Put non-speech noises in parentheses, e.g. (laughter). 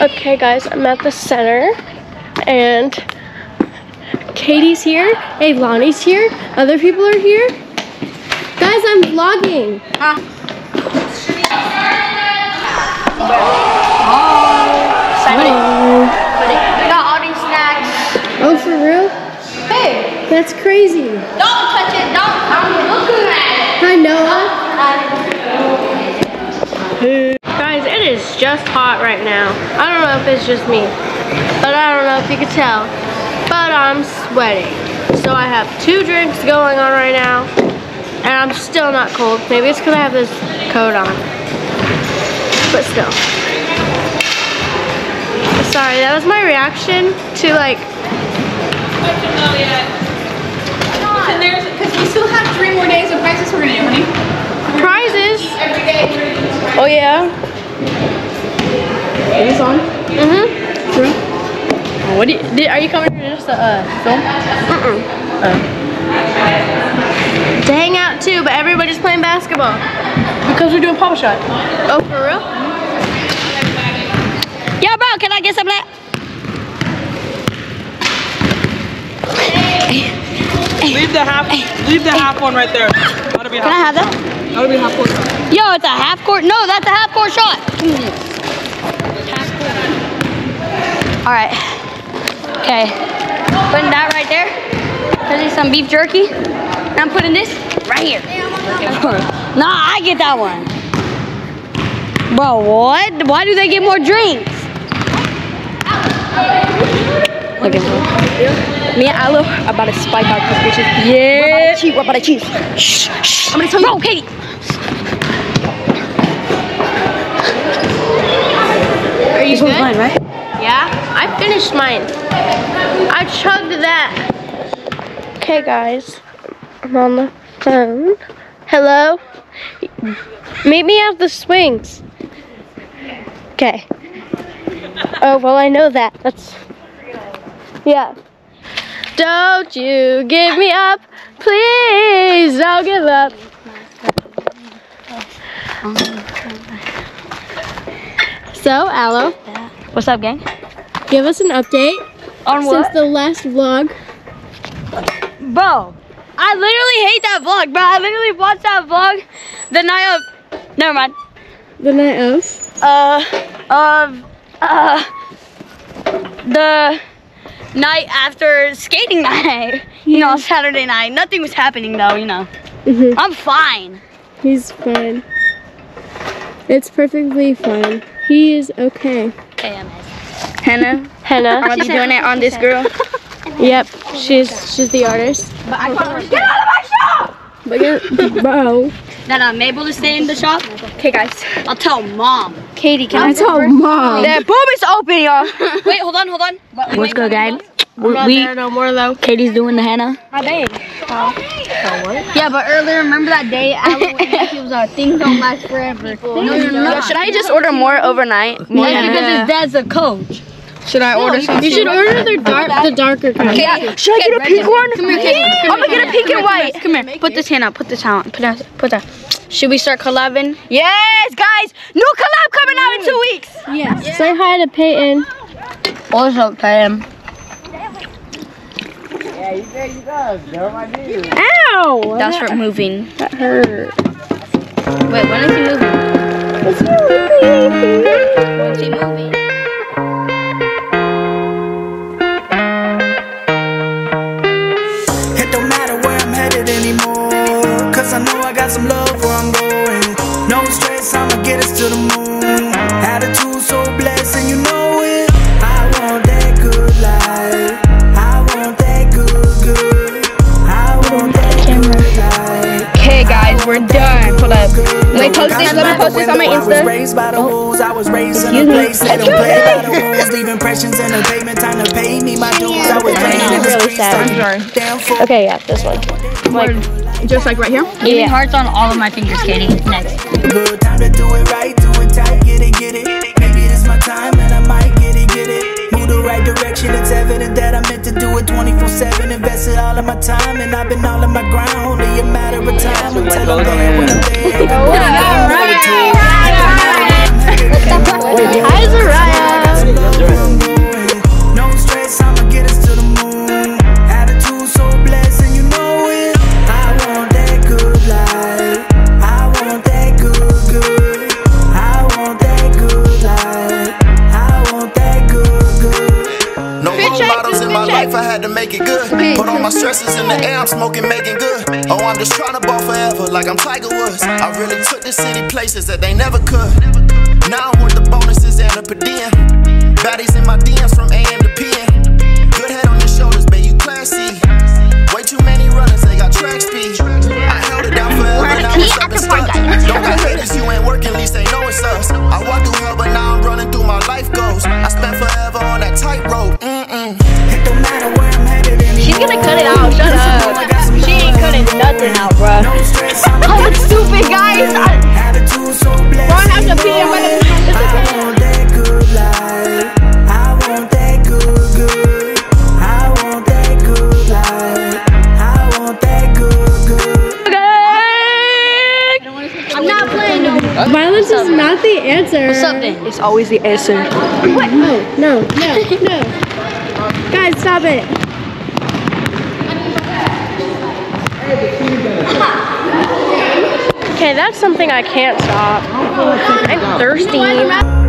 Okay, guys, I'm at the center, and Katie's here. Hey, Lonnie's here. Other people are here. Guys, I'm vlogging. Hello. Got all these snacks. Oh, for real? Hey, That's crazy. don't touch it. Don't. I'm looking at Hi, Noah. it. Guys, it is just hot right now. I don't know if it's just me, but I don't know if you can tell. But I'm sweating. So I have two drinks going on right now, and I'm still not cold. Maybe it's because I have this coat on. But still. Sorry, that was my reaction to like, And there's, because we still have three more days of prizes we're gonna do, honey. prizes. Every day. Oh yeah. Is this on? Mm-hmm. True. What do you, did, are you coming to just uh, film? Mm-mm. To hang out too, but everybody's playing basketball. Because we're doing Pop-A-Shot. Oh, for real? Yo, bro, can I get some of that? Leave the half. Leave the half one right there. That'll be Can I have that? That'll be half one. Yo, it's a half court. No, that's a half court shot. All right. Okay. Putting that right there. Putting some beef jerky. And I'm putting this right here. (laughs) Nah, I get that one. Bro, what? Why do they get more drinks? Look at him. Me and Alo are about to spike out these bitches. Yeah. We're about to cheat. We're about to cheat. Shh, shh. I'm gonna tell you. Bro, Katie. Are you This one's mine, right? Yeah, I finished mine. I chugged that. Okay, guys, I'm on the phone. Hello? Meet me at the swings. Okay. Oh, well, I know that. That's. Yeah. Don't you give me up. Please don't give up. So, Aloe, What's up, gang? Give us an update On since the last vlog. Bro, I literally hate that vlog, bro. I literally watched that vlog the night of. Never mind. The night of. Uh, of, uh, the night after skating (laughs) night. You know, Saturday night. Nothing was happening though. You know, Mhm. I'm fine. He's fine. It's perfectly fine. He is okay. Hannah, Henna. are you doing it on this girl? Yep, she's she's the artist. But I can't Get out of my shop! But yeah, bro. That I'm able to stay in the shop. Okay, guys. I'll tell mom. Katie, can I tell mom? The boob is open, y'all. (laughs) Wait, hold on, hold on. What's good, gang? We're not there no more though. Katie's doing the henna. Yeah, but earlier, remember that day Alan went was uh, things don't last forever. No, you're not. Should I just order more overnight? More Yeah, because his dad's a coach. Should I order some? You should order the dark, the darker kind. Yeah. Should I get a pink one? Come here, Katie. I'm gonna get a pink and white. Come here. Put this hand out. Put this out. Put that. Put that. Should we start collabing? Yes, guys. New collab coming out in two weeks. Yes. Say hi to Peyton. What's up, Pam? Ow! That's for moving. That hurt. Wait, when is he moving? Some love where I'm going. No stress, I'ma get us to the moon. Attitude so blessed, and you know it. I want that good life. I want that good, good. I want that good life. Okay, guys, we're done. Hold up. Let me post this. Let me post this on my Insta. the. Oh. I was raised in a place they don't play by the (laughs) rules. Leave impressions in the pavement. Time to pay me my dues. I was playing in the Really streets. sad. like, Damn fool. Okay, yeah, this one. Like, Just like right here. Give me hearts on all of my fingers, Katie. Next. Good time to do it right, do it tight, get it, get it. Maybe this my time and I might get it, get it. Move the right direction, it's evident that I meant to do it 24-7. Invested all of my time and I've been all in my grind. Only a matter of time until I'm there when I'm there. Had to make it good. Put all my stresses in the air, I'm smoking, making good. Oh, I'm just trying to ball forever, like I'm Tiger Woods. I really took the city places that they never could. Now I'm with the bonuses and the per diem. Baddies in my DMs from AM to PM. Good head on your shoulders, babe, you classy. Way too many runners, they got track speed. I held it down forever, now it's up and stuck. Don't got haters, you ain't working, least they know it's us. I walked through hell, but now I'm running through my life goals. I spent forever on that tightrope. Something. It's always the answer. What? No, no, (laughs) no. Guys, stop it. Okay, that's something I can't stop. I'm thirsty.